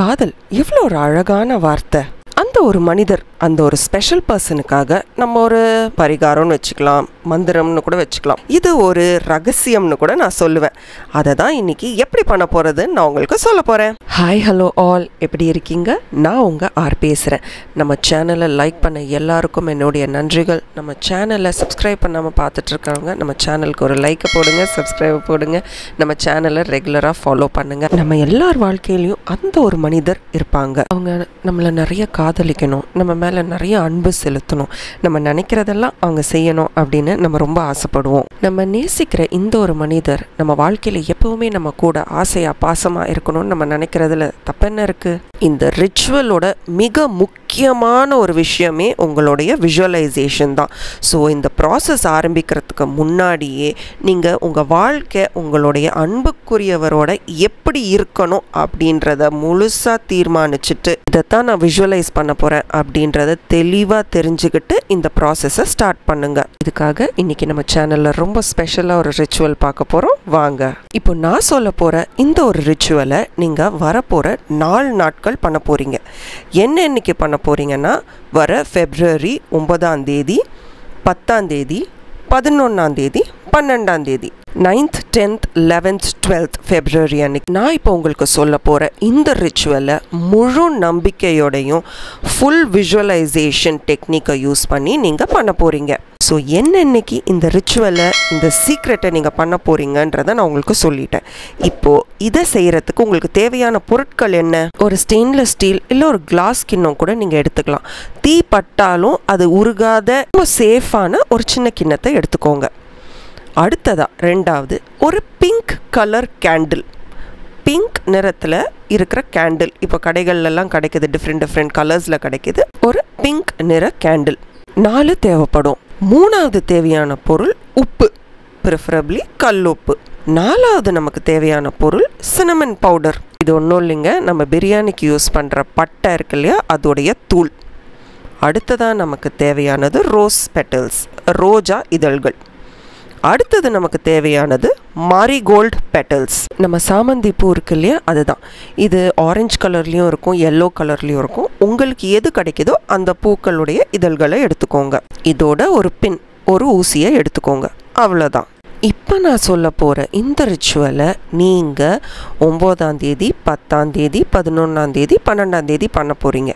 காதல். எவ்வளோ ஒரு அழகான வார்த்தை. அந்த ஒரு மனிதர் அந்த ஒரு ஸ்பெஷல் பர்சனுக்காக நம்ம ஒரு பரிகாரம்னு வச்சுக்கலாம் மந்திரம்னு கூட வச்சுக்கலாம். இது ஒரு ரகசியம்னு கூட நான் சொல்லுவேன். அதை தான் இன்னைக்கு எப்படி பண்ண போகிறதுன்னு நான் உங்களுக்கு சொல்ல போகிறேன் ஹாய் ஹலோ ஆல் எப்படி இருக்கீங்க? நான் உங்கள் ஆர் பேசுகிறேன் நம்ம சேனலை லைக் பண்ண எல்லாருக்கும் என்னுடைய நன்றிகள். நம்ம சேனலை சப்ஸ்கிரைப் பண்ணாமல் பார்த்துட்ருக்கவங்க நம்ம சேனலுக்கு ஒரு லைக்கை போடுங்க சப்ஸ்கிரைப் போடுங்க. நம்ம சேனலை ரெகுலராக ஃபாலோ பண்ணுங்கள் நம்ம எல்லார் வாழ்க்கையிலையும் அந்த ஒரு மனிதர் இருப்பாங்க. அவங்க நம்மளை நிறைய காதல் காதலிக்கணும் நம்ம மேலே நிறைய அன்பு செலுத்தணும். நம்ம நினைக்கிறதெல்லாம் அவங்க செய்யணும் அப்படின்னு நம்ம ரொம்ப ஆசைப்படுவோம். நம்ம நேசிக்கிற இந்த ஒரு மனிதர் நம்ம வாழ்க்கையில் எப்போவுமே நம்ம கூட ஆசையாக பாசமாக இருக்கணும்னு நம்ம நினைக்கிறதுல தப்பென்ன இருக்கு? இந்த ரிச்சுவலோட மிக முக்கிய முக்கியமான ஒரு விஷயமே உங்களுடைய விஷுவலைசேஷன் தான். ஸோ இந்த ப்ராசஸ் ஆரம்பிக்கிறதுக்கு முன்னாடியே நீங்கள் உங்கள் வாழ்க்கை உங்களுடைய அன்புக்குரியவரோட எப்படி இருக்கணும் அப்படின்றத முழுசாக தீர்மானிச்சுட்டு இதைத்தான் நான் விஷுவலைஸ் பண்ண போகிறேன் அப்படின்றத தெளிவாக தெரிஞ்சுக்கிட்டு இந்த ப்ராசஸை ஸ்டார்ட் பண்ணுங்கள் இதுக்காக இன்றைக்கி நம்ம சேனலில் ரொம்ப ஸ்பெஷலாக ஒரு ரிச்சுவல் பார்க்க போகிறோம் வாங்க. இப்போ நான் சொல்ல போகிற இந்த ஒரு ரிச்சுவலை நீங்கள் வரப்போகிற நாலு நாட்கள் பண்ண போகிறீங்க என்ன இன்னைக்கு பண்ண போகிறீங்கன்னா வர ஃபெப்ரவரி ஒன்பதாம் தேதி பத்தாம் தேதி பதினொன்றாம் தேதி பன்னெண்டாம் தேதி ninth tenth eleventh twelfth February அன்னைக்கு. நான் இப்போ உங்களுக்கு சொல்ல போகிற இந்த ரிச்சுவலை முழு நம்பிக்கையோடையும் ஃபுல் விஷுவலைசேஷன் டெக்னிக்கை யூஸ் பண்ணி நீங்கள் பண்ண போகிறீங்க ஸோ என்னென்னைக்கு இந்த ரிச்சுவலை இந்த சீக்ரெட்டை நீங்கள் பண்ண போகிறீங்கன்றதை நான் உங்களுக்கு சொல்லிட்டேன். இப்போது இதை செய்கிறதுக்கு உங்களுக்கு தேவையான பொருட்கள் என்ன? ஒரு ஸ்டெயின்லெஸ் ஸ்டீல் இல்லை ஒரு கிளாஸ் கிண்ணம் கூட நீங்கள் எடுத்துக்கலாம். தீ பட்டாலும் அது உருகாத ரொம்ப சேஃபான ஒரு சின்ன கிண்ணத்தை எடுத்துக்கோங்க. அடுத்ததாக ரெண்டாவது ஒரு பிங்க் கலர் கேண்டில் பிங்க் நிறத்தில் இருக்கிற கேண்டில் இப்போ கடைகள்லாம் கிடைக்குது டிஃப்ரெண்ட் டிஃப்ரெண்ட் கலர்ஸில் கிடைக்குது. ஒரு பிங்க் நிற கேண்டில் நாலு தேவைப்படும். மூணாவது தேவையான பொருள் உப்பு ப்ரிஃபரபிளி கல்லுப்பு நாலாவது நமக்கு தேவையான பொருள் சினமன் பவுடர் இது ஒன்றும் இல்லைங்க நம்ம பிரியாணிக்கு யூஸ் பண்ணுற பட்டை இருக்கு இல்லையா அதோடைய தூள். அடுத்ததாக நமக்கு தேவையானது ரோஸ் பெட்டல்ஸ் ரோஜா இதழ்கள். அடுத்தது நமக்கு தேவையானது மாரிகோல்டு பெட்டல்ஸ் நம்ம சாமந்தி பூ இருக்கு இல்லையா அதுதான். இது ஆரஞ்சு கலர்லேயும் இருக்கும் எல்லோ கலர்லேயும் இருக்கும். உங்களுக்கு எது கிடைக்குதோ அந்த பூக்களுடைய இதழ்களை எடுத்துக்கோங்க. இதோட ஒரு பின் ஒரு ஊசியை எடுத்துக்கோங்க. அவ்வளோதான் இப்போ நான் சொல்ல போகிற இந்த ரிச்சுவலை நீங்கள் ஒம்போதாம் தேதி பத்தாம் தேதி பதினொன்றாம் தேதி பன்னெண்டாம் தேதி பண்ண போகிறீங்க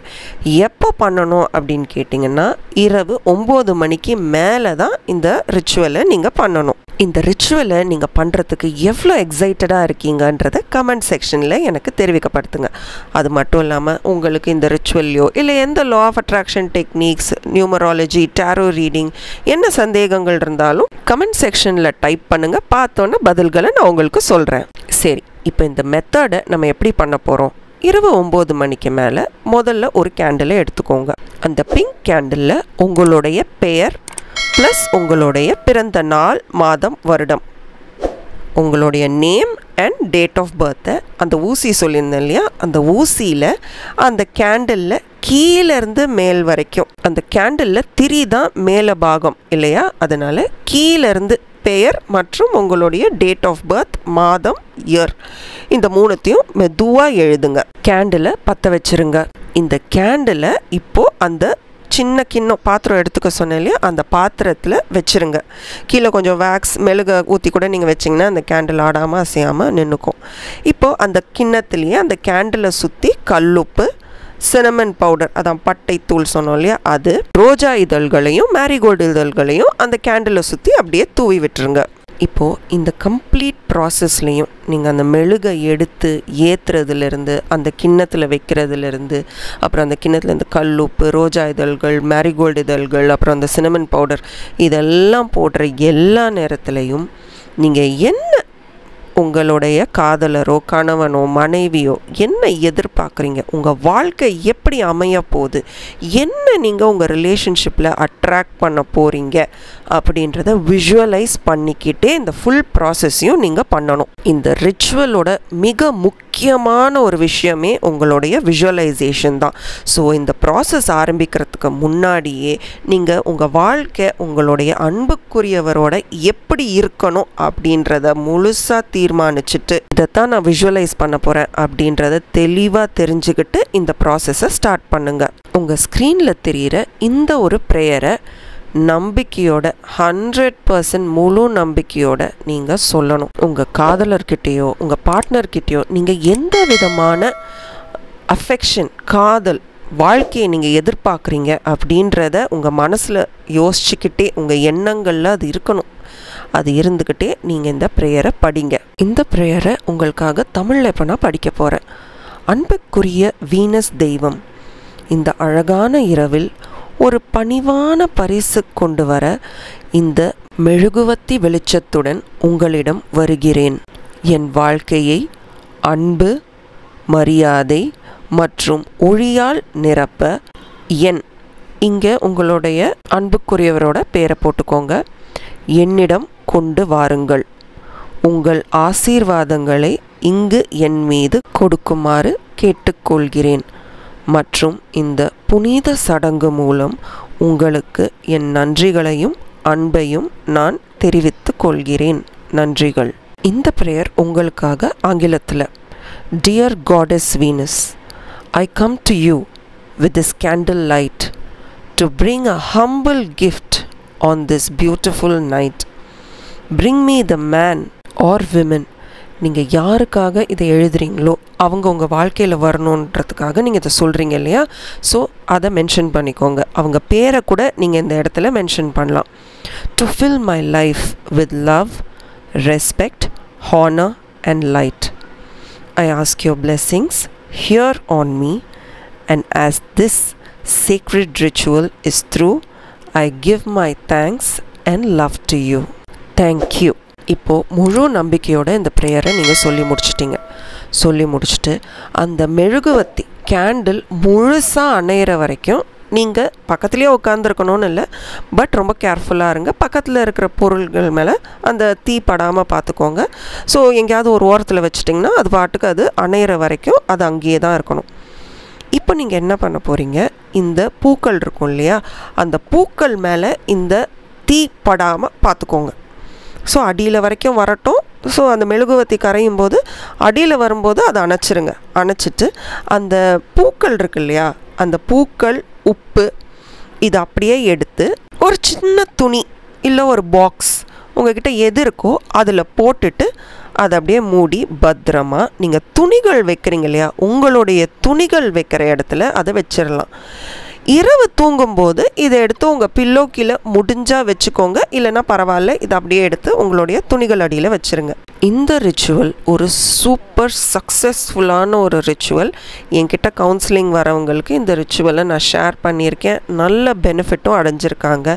எப்போ பண்ணணும் அப்படின்னு கேட்டிங்கன்னா இரவு ஒம்பது மணிக்கு மேலே தான் இந்த ரிச்சுவலை நீங்கள் பண்ணணும். இந்த ரிச்சுவலை நீங்கள் பண்ணுறதுக்கு எவ்வளோ எக்ஸைட்டடாக இருக்கீங்கன்றத கமெண்ட் செக்ஷனில் எனக்கு தெரிவிக்கப்படுத்துங்க. அது மட்டும் இல்லாமல் உங்களுக்கு இந்த ரிச்சுவல்லையோ இல்லை எந்த law of attraction techniques numerology tarot reading என்ன சந்தேகங்கள் இருந்தாலும் கமெண்ட் செக்ஷனில் டைப் பண்ணுங்கள் பார்த்தோன்னே பதில்களை நான் உங்களுக்கு சொல்கிறேன் சரி இப்போ இந்த மெத்தடை நம்ம எப்படி பண்ண போகிறோம் இரவு ஒம்பது மணிக்கு மேலே முதல்ல ஒரு கேண்டிலை எடுத்துக்கோங்க. அந்த பிங்க் கேண்டிலில் உங்களுடைய பெயர் ப்ளஸ் உங்களுடைய பிறந்த நாள் மாதம் வருடம். உங்களுடைய நேம் அண்ட் டேட் ஆஃப் பர்த்தை அந்த ஊசி சொல்லியிருந்தேன் இல்லையா? அந்த ஊசியில் அந்த கேண்டிலில் கீழேருந்து மேல் வரைக்கும் அந்த கேண்டிலில் திரி தான் மேலே பாகம் இல்லையா? அதனால் கீழேருந்து பெயர் மற்றும் உங்களுடைய டேட் ஆஃப் பர்த் மாதம் இயர் இந்த மூணுத்தையும் மெதுவாக எழுதுங்க. கேண்டிலை பற்ற வச்சுருங்க. இந்த கேண்டிலை இப்போது அந்த சின்ன கிண்ணம் பாத்திரம் எடுத்துக்க சொன்னேன் இல்லையா அந்த பாத்திரத்தில் வச்சுருங்க. கீழே கொஞ்சம் வேக்ஸ் மெழுக ஊற்றி கூட நீங்கள் வச்சிங்கன்னா அந்த கேண்டில் ஆடாமல் அசையாமல் நின்றுக்கும் இப்போது அந்த கிண்ணத்துலேயே அந்த கேண்டிலை சுற்றி கல்லுப்பு சினமன் பவுடர் அதான் பட்டை தூள் சொன்னோம் இல்லையா அது ரோஜா இதழ்களையும் மேரிகோல்டு இதழ்களையும் அந்த கேண்டிலை சுற்றி அப்படியே தூவி விட்டுருங்க. இப்போது இந்த கம்ப்ளீட் ப்ராசஸ்லேயும் நீங்கள் அந்த மெழுகை எடுத்து ஏற்றுறதுலேருந்து அந்த கிண்ணத்தில் வைக்கிறதுலேருந்து அப்புறம் அந்த கிண்ணத்துலேருந்து கல் உப்பு ரோஜா இதழ்கள் மேரிகோல்டு இதழ்கள் அப்புறம் அந்த சினமன் பவுடர் இதெல்லாம் போடுற எல்லா நேரத்துலையும் நீங்கள் என்ன உங்களுடைய காதலரோ கணவனோ மனைவியோ என்ன எதிர்பார்க்குறீங்க? உங்கள் வாழ்க்கை எப்படி அமைய போகுது? என்ன நீங்கள் உங்கள் ரிலேஷன்ஷிப்பில் அட்ராக்ட் பண்ண போகிறீங்க அப்படின்றத விஷுவலைஸ் பண்ணிக்கிட்டே இந்த ஃபுல் ப்ராசஸையும் நீங்கள் பண்ணணும். இந்த ரிச்சுவலோட மிக முக்கியமான ஒரு விஷயமே உங்களுடைய விஷுவலைசேஷன் தான். ஸோ இந்த ப்ராசஸ் ஆரம்பிக்கிறதுக்கு முன்னாடியே நீங்கள் உங்கள் வாழ்க்கை உங்களுடைய அன்புக்குரியவரோட எப்படி இருக்கணும் அப்படின்றத முழுசாக தீர்மானிச்சுட்டு இதைத்தான் நான் விஷுவலைஸ் பண்ண போகிறேன் அப்படின்றத தெளிவாக தெரிஞ்சுக்கிட்டு இந்த ப்ராசஸை ஸ்டார்ட் பண்ணுங்கள் உங்கள் ஸ்க்ரீனில் தெரிகிற இந்த ஒரு ப்ரேயரை நம்பிக்கையோட ஹண்ட்ரட் பர்சன்ட் முழு நம்பிக்கையோட நீங்கள் சொல்லணும். உங்கள் காதலர்கிட்டேயோ உங்கள் பார்ட்னர்கிட்டேயோ நீங்கள் எந்த விதமான அஃபெக்ஷன் காதல் வாழ்க்கையை நீங்கள் எதிர்பார்க்குறீங்க அப்படின்றத உங்கள் மனசில் யோசிச்சுக்கிட்டே உங்கள் எண்ணங்களில் அது இருக்கணும். அது இருந்துக்கிட்டே நீங்கள் இந்த ப்ரேயரை படிங்க. இந்த ப்ரேயரை உங்களுக்காக தமிழில் இப்போ நான் படிக்க போகிறேன் அன்புக்குரிய வீனஸ் தெய்வம் இந்த அழகான இரவில் ஒரு பணிவான பரிசு கொண்டு வர இந்த மெழுகுவத்தி வெளிச்சத்துடன் உங்களிடம் வருகிறேன். என் வாழ்க்கையை அன்பு மரியாதை மற்றும் ஒளியால் நிரப்ப என் இங்கே உங்களுடைய அன்புக்குரியவரோட பேரை போட்டுக்கோங்க. என்னிடம் கொண்டு வாருங்கள். உங்கள் ஆசீர்வாதங்களை இங்கு என் மீது கொடுக்குமாறு கேட்டுக்கொள்கிறேன். மற்றும் இந்த புனித சடங்கு மூலம் உங்களுக்கு என் நன்றிகளையும் அன்பையும் நான் தெரிவித்துக் கொள்கிறேன். நன்றிகள். இந்த ப்ரேயர் உங்களுக்காக ஆங்கிலத்தில் dear goddess Venus I come to you with this candle light to bring a humble gift on this beautiful night bring me the man or women நீங்கள் யாருக்காக இதை எழுதுறீங்களோ அவங்க உங்கள் வாழ்க்கையில் வரணுன்றதுக்காக நீங்கள் இதை சொல்கிறீங்க இல்லையா? ஸோ அதை மென்ஷன் பண்ணிக்கோங்க. அவங்க பேரை கூட நீங்கள் இந்த இடத்துல மென்ஷன் பண்ணலாம். To fill my life with love respect honour and light I ask your blessings here on me and as this secret ritual is through I give my thanks and love to you thank you இப்போது முழு நம்பிக்கையோட இந்த ப்ரேயரை நீங்கள் சொல்லி முடிச்சிட்டிங்க. சொல்லி முடிச்சுட்டு அந்த மெழுகுவத்தி கேண்டில் முழுசாக அணையிற வரைக்கும் நீங்கள் பக்கத்துலேயே உட்காந்துருக்கணும்னு இல்லை பட் ரொம்ப கேர்ஃபுல்லாக இருங்க. பக்கத்தில் இருக்கிற பொருள்கள் மேலே அந்த தீ படாமல் பார்த்துக்கோங்க ஸோ எங்கேயாவது ஒரு ஓரத்தில் வச்சிட்டிங்கன்னா அது பாட்டுக்கு அது அணையிற வரைக்கும் அது அங்கேயே தான் இருக்கணும். இப்போ நீங்கள் என்ன பண்ண போகிறீங்க இந்த பூக்கள் இருக்கும் இல்லையா? அந்த பூக்கள் மேலே இந்த தீ படாமல் பார்த்துக்கோங்க ஸோ அடியில் வரைக்கும் வரட்டும். ஸோ அந்த மெழுகுவத்தி கரையும் போது அடியில் வரும்போது அதை அணைச்சிருங்க. அணைச்சிட்டு அந்த பூக்கள் இருக்கு இல்லையா? அந்த பூக்கள் உப்பு இதை அப்படியே எடுத்து ஒரு சின்ன துணி இல்லை ஒரு பாக்ஸ் உங்ககிட்ட எது இருக்கோ அதில் போட்டுட்டு அதை அப்படியே மூடி பத்திரமா நீங்கள் துணிகள் வைக்கிறீங்க இல்லையா? உங்களுடைய துணிகள் வைக்கிற இடத்துல அதை வச்சிடலாம் இரவு தூங்கும்போது இதை எடுத்து உங்கள் பில்லோ கீழே முடிஞ்சால் வச்சுக்கோங்க. இல்லைன்னா பரவாயில்ல இதை அப்படியே எடுத்து உங்களுடைய துணிகள் அடியில் வச்சுருங்க. இந்த ரிச்சுவல் ஒரு சூப்பர் சக்ஸஸ்ஃபுல்லான ஒரு ரிச்சுவல் என்கிட்ட கவுன்சிலிங் வரவங்களுக்கு இந்த ரிச்சுவலை நான் ஷேர் பண்ணியிருக்கேன். நல்ல பெனிஃபிட்டும் அடைஞ்சிருக்காங்க.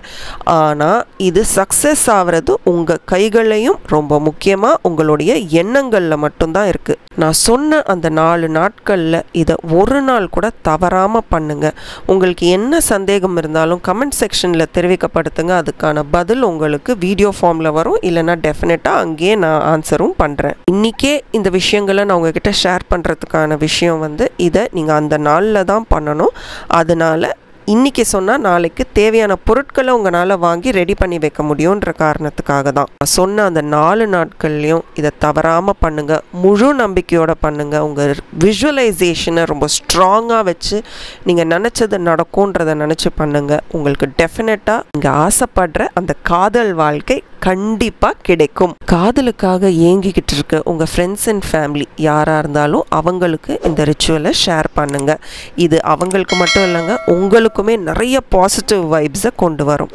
ஆனால் இது சக்ஸஸ் ஆகிறது உங்கள் கைகளையும் ரொம்ப முக்கியமாக உங்களுடைய எண்ணங்களில் மட்டும்தான் இருக்குது நான் சொன்ன அந்த நாலு நாட்களில் இதை ஒரு நாள் கூட தவறாமல் பண்ணுங்கள் உங்களுக்கு என்ன சந்தேகம் இருந்தாலும் கமெண்ட் செக்ஷனில் தெரிவிக்கப்படுத்துங்க. அதுக்கான பதில் உங்களுக்கு வீடியோ ஃபார்மில் வரும். இல்லைனா டெஃபினட்டாக அங்கேயே நான் ஆன்சர் ஆன்சரும் பண்ணுறேன் இன்றைக்கே இந்த விஷயங்களை நான் உங்ககிட்ட ஷேர் பண்ணுறதுக்கான விஷயம் வந்து இதை நீங்கள் அந்த நாளில் தான் பண்ணணும். அதனால் இன்றைக்கி சொன்னால் நாளைக்கு தேவையான பொருட்களை உங்களால் வாங்கி ரெடி பண்ணி வைக்க முடியுன்ற காரணத்துக்காக தான். சொன்ன அந்த நாலு நாட்கள்லையும் இதை தவறாமல் பண்ணுங்கள் முழு நம்பிக்கையோடு பண்ணுங்கள் உங்கள் விஷுவலைசேஷனை ரொம்ப ஸ்ட்ராங்காக வச்சு நீங்கள் நினச்சது நடக்கும்ன்றதை நினச்சி பண்ணுங்கள் உங்களுக்கு டெஃபினட்டாக நீங்கள் ஆசைப்படுற அந்த காதல் வாழ்க்கை கண்டிப்பாக கிடைக்கும். காதலுக்காக ஏங்கிக்கிட்டு இருக்க உங்கள் ஃப்ரெண்ட்ஸ் அண்ட் ஃபேமிலி யாராக இருந்தாலும் அவங்களுக்கு இந்த ரிச்சுவலை ஷேர் பண்ணுங்கள் இது அவங்களுக்கு மட்டும் இல்லைங்க உங்களுக்குமே நிறைய பாசிட்டிவ் வைப்ஸை கொண்டு வரும்.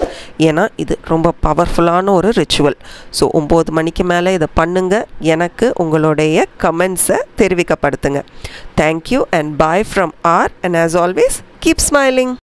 ஏன்னா இது ரொம்ப பவர்ஃபுல்லான ஒரு ரிச்சுவல் ஸோ ஒம்பது மணிக்கு மேலே இதை பண்ணுங்கள் எனக்கு உங்களுடைய கமெண்ட்ஸை தெரிவிக்கப்படுத்துங்க. Thank you and bye from R and S always keep smiling